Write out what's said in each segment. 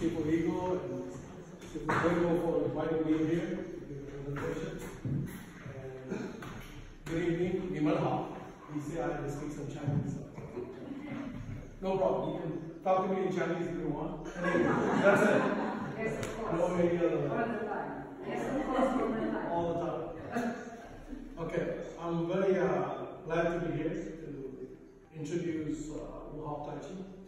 Skipper Eagle and Skipper Grego for inviting me here to give a presentation. And good evening, Nimalha. He said I can speak some Chinese. No problem. You can talk to me in Chinese if you want. That's it. Yes, of course. No any other. All the time. Yes, of course, all the time. all the time. Okay, I'm very uh, glad to be here to introduce uh, Wu Hao Tai Chi to you. And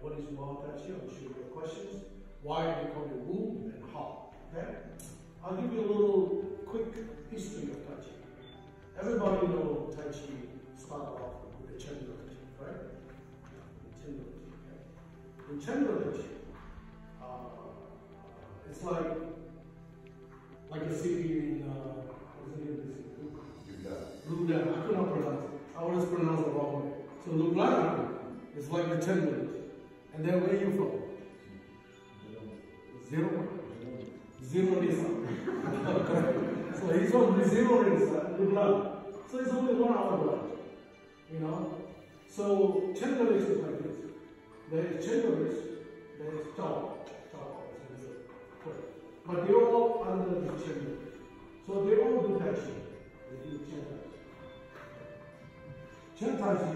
what is Wu Hao Tai Chi? I'm sure you have questions. Why they call it Wu and Hao. Okay? I'll give you a little quick history of Tai Chi. Everybody know Tai Chi started off with the Chen Chi, right? The Chen Tai Chi. Okay? The Chen Chi, uh, it's like like a city in, uh, what's the name of this city? Ljubljana. I could not pronounce it. I always pronounce it the wrong way. So Ljubljana is like the 10 village. And then where are you from? Zero? Zero Nisa. so he's from Zero Nisa, uh, Ljubljana. So it's only one hour drive. You know? So 10 village is like this. There is 10 village, there is Chao. Chao but they're all under the Chen. So they all do Tai Chi. They do Tai Chi,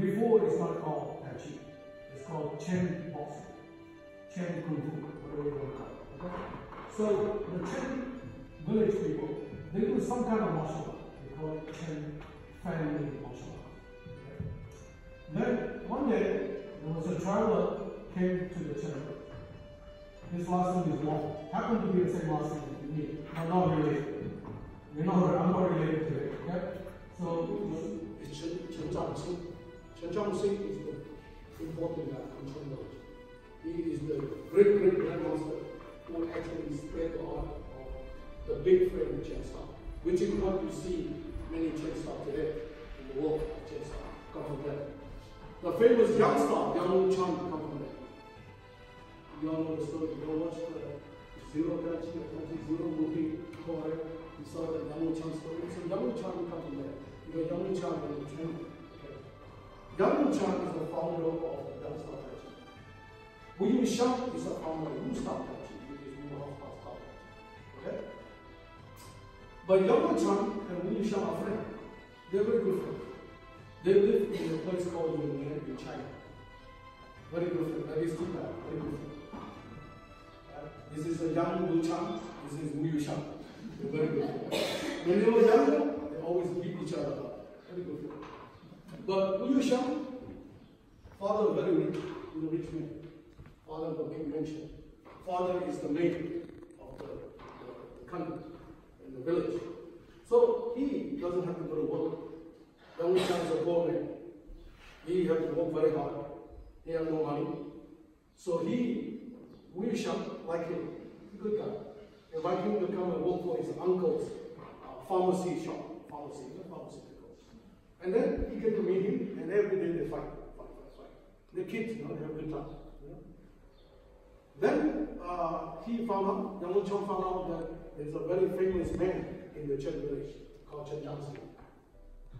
before it's not called called Chen Boxing. Chen Kung Fu, whatever you want to call it. Okay? So the Chen village people, they do some kind of martial art. They call it Chen family martial art. Then one day, there was a traveler came to the Chen. His last name is Wong. Happened to be the same last name as me. I'm not related. You're not, I'm not related to it. Okay? So It's Chen, Changxing. Chen Changxing is important in Chen village. He is the great great grandmaster who actually spread the art of the big frame style, which is what you see many Chen style today in the world. Chen style come from there. The famous Yang style, Yang Wu Chan, come from there. You all know the story. You go watch the Zero Tai Chi, or Zero movie, Koi. You saw the Yang Wu Chan story. So Yang Wu Chan come from there. You know Yang Wu Chan is a trainer. Yang Wu is the founder of Tai Chi. Wu Yu Xiang is the founder of style Tai Chi, which is Hao style Tai Chi. Okay. But Wu Chan and Yu Xiang are friends. They're very good friends. They live in a place called Yunnan in China. Very good friend. That is Tibet. Very good friend. Uh, This is a young Wu Chang. This is Wu Yu Xiang. They're very good friends. When they were younger, they always beat each other up. Very good friend. But Xiang, father very rich, a rich man. Father of a big. Father is the mayor of the, the, the country in the village. So he doesn't have to go to work. Wu Chang is a poor man. He has to work very hard. He has no money. So he, Xiang, like him, good guy. Invite him to come and work for his uncle's uh, pharmacy shop. Pharmacy, pharmaceutical. And then he get to meet him, and every day they fight, fight, fight, fight. The kids, you know, they have good time. You know? Then uh, he found out, Yang Wu Chang found out that there's a very famous man in the Chen village called Chen Jiangxi.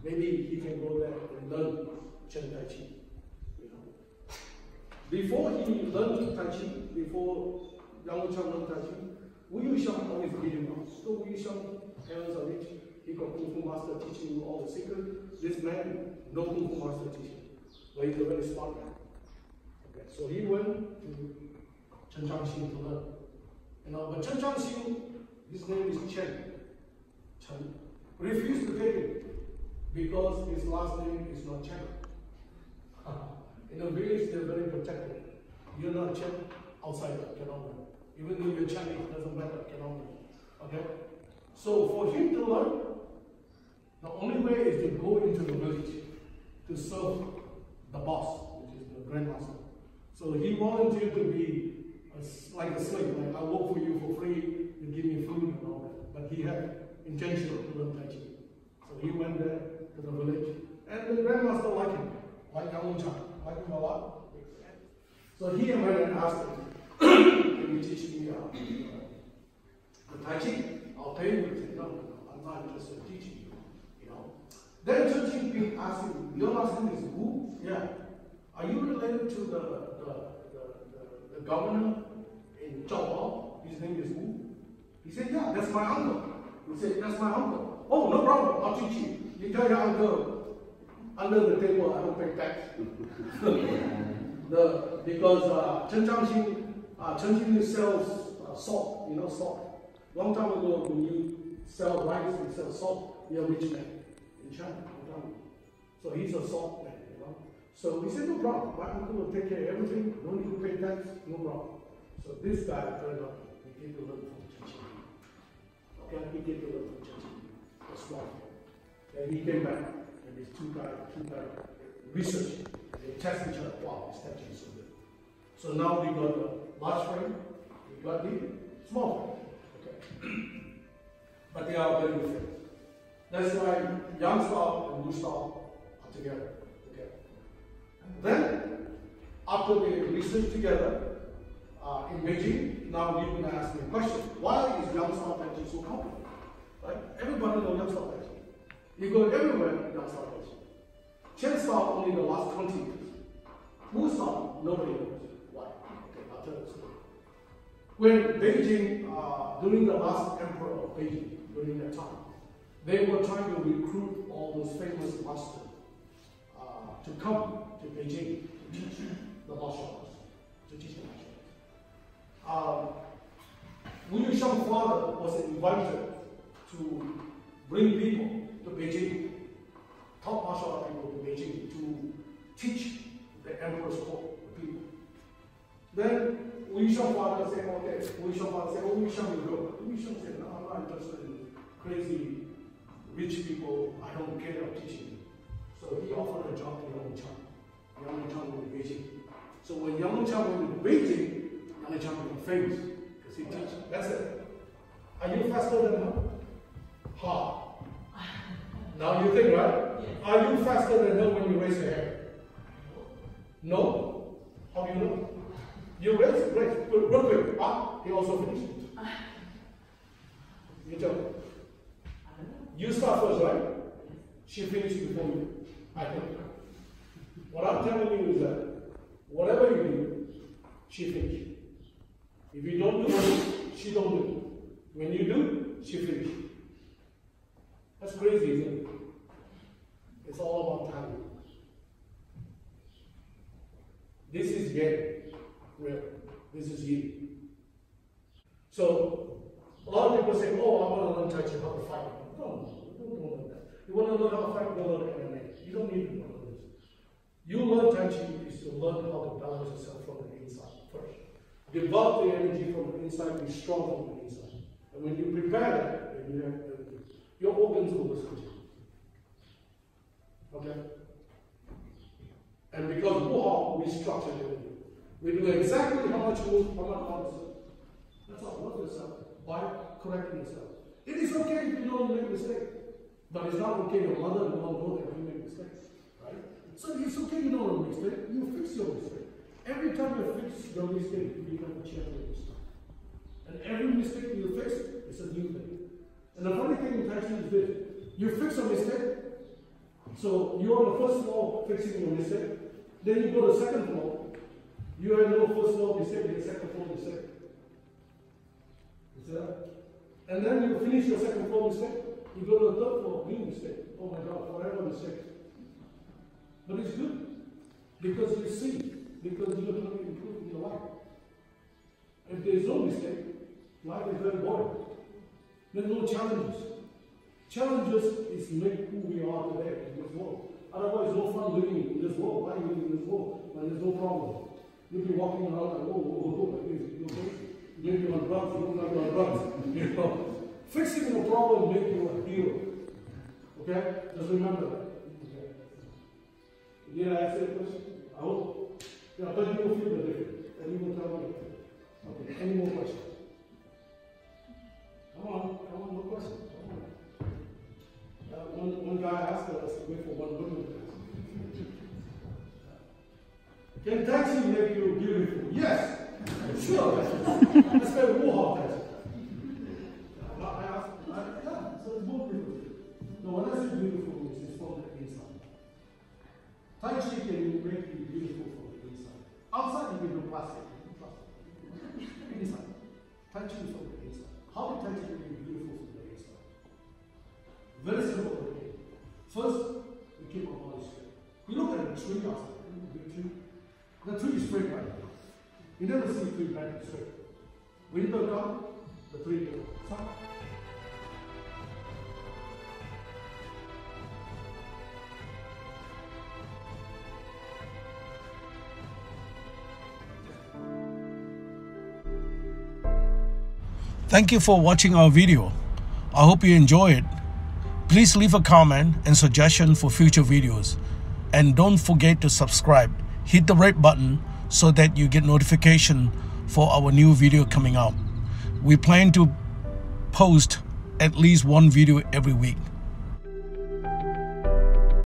Maybe he can go there and learn Chen Tai Chi. You know. Before he learned Tai Chi, before Yang Wu Chang learned Tai Chi, Wu Yu Xiang always beat him up. So Wu Yu Xiang, parents are rich, he got Kung Fu master teaching you all the secret. This man, Fu master teaching, but he's a very smart man. Okay, so he went to Chen Changxing to learn. You know, but Chen Changxing, his name is Chen. Chen refused to take it because his last name is not Chen. In the village, they're very protected. You're not Chen, outsider, cannot learn. Even though you're Chinese, doesn't matter, cannot learn. Okay? So for him to learn, the only way is to go into the village to serve the boss, which is the grandmaster. So he volunteered to be a like a slave, like I work for you for free, you give me food and all that. But he had intention to learn Tai Chi. So he went there to the village, and the grandmaster liked him, like Yang Wu Chang, liked him a lot. So he went and asked him, Can you teach me uh, the Tai Chi? I'll pay you. He said, No, I'm not interested in teaching. Then Chen Qingping asked him, Your last name is Wu? Yeah. Are you related to the, the, the, the, the governor in Zhaohua, his name is Wu. He said, yeah, that's my uncle. He said, that's my uncle. Oh, no problem, I'll teach you. You tell your uncle, under the table, I don't pay tax. the, because uh, Chen Changxing, uh, Chen Xing sells uh, salt, you know salt. Long time ago, when you sell rice and sell salt, you're a rich man in China. time. So he's a salt man, you know. So he said, no problem. My uncle will take care of everything. No need to pay tax, no problem. So this guy turned up. He came to learn from Chen Okay, he came to learn from Xing. That's why. And he came back, and these two guys, two guys, research. They test each other. Wow, this statue is so good. So now we got the large frame, we got the small frame. Okay. but they are very different. That's why Yang style and Wu style are together. Okay. Then, after they research together uh, in Beijing, now going to ask me a question. Why is style Tai Chi so popular? Right? Everybody knows style Tai Chi. You go everywhere, style Tai Chi. Chen style only the last 20 years. Wu style, nobody knows. Why? Okay, I'll tell you story. When Beijing, uh, during the last emperor of Beijing, during that time, they were trying to recruit all those famous masters uh, to come to Beijing to teach the martial arts, to teach the martial arts. Um, Wu Yuxiang's father was invited to bring people to Beijing, top martial art people to Beijing to teach the emperor's court people. Then Wu Yuxiang father said, okay, Wu Yuxiang father said, oh, Wu Yuxiang will go. Wu Yuxiang said, no, I'm not interested in crazy rich people, I don't care of teaching. So he offered a job to Yang Chang. Yang Chang went to Beijing. So when Yang Chang went to Beijing, Yang Chang became famous because he teaches. That's it. Are you faster than him? Hard. Now you think, right? Are you faster than him when you raise your hand? No? How do you know? You raise, raise, real quick. Ah, he also finished. You tell me. You start first, right? She finished before you. I think. What I'm telling you is that whatever you do, she finished. If you don't do it, she don't do it. When you do, she finished. That's crazy, isn't it? It's all about timing. This is yin, real. This is yin. So, a lot of people say, oh, I want to learn Tai Chi, how to fight. No, you don't learn that. You want to learn how to fight, go learn MMA. You don't need to learn this. You learn Tai Chi is to learn how to balance yourself from the inside first. Develop the energy from the inside, be strong from the inside. And when you prepare that, you have, your organs will listen to you. Okay? And because Wu Hao, we structured everything. We do exactly how much move, how much how That's all. Work yourself by correcting yourself. It is okay if you don't make mistakes. But it's not okay your mother and mom know that you make mistakes. Right? So it's okay you don't make mistake. You fix your mistake. Every time you fix your mistake, you become a champion. And every mistake you fix is a new thing. And the funny thing in Tai is this. You fix a mistake, so you're on the first floor fixing your mistake. Then you go to the second floor. You have no first floor mistake, have second floor mistake. You see that? And then you finish your second floor mistake. You go to the third floor, new mistake. Oh my God, forever mistakes. But it's good because you see, because you're going to improve your life. If there's no mistake, life is very boring. There's no challenges. Challenges is make who we are today in this world. Otherwise, no fun living in this world. Why living in this world when there's no problem? You'll be walking around like, oh, oh, oh, oh like this. You're crazy. You know? Fixing the problem make you a hero. Okay? Just remember that. Okay. I answer the question? I hope. Yeah, you will feel the difference. And you will tell me. Okay. Any more Tai Chi can make you beautiful from the inside. Outside, you can do plastic. Plastic. touching is from the inside. How we touch it will be beautiful from the inside. Very simple. Okay. First, we keep our body straight. You look at the tree outside. you The tree. The tree is straight right now. You never see a tree right and straight. Winter come, the tree will. Thank you for watching our video. I hope you enjoy it. Please leave a comment and suggestion for future videos. And don't forget to subscribe. Hit the red button so that you get notification for our new video coming out. We plan to post at least one video every week.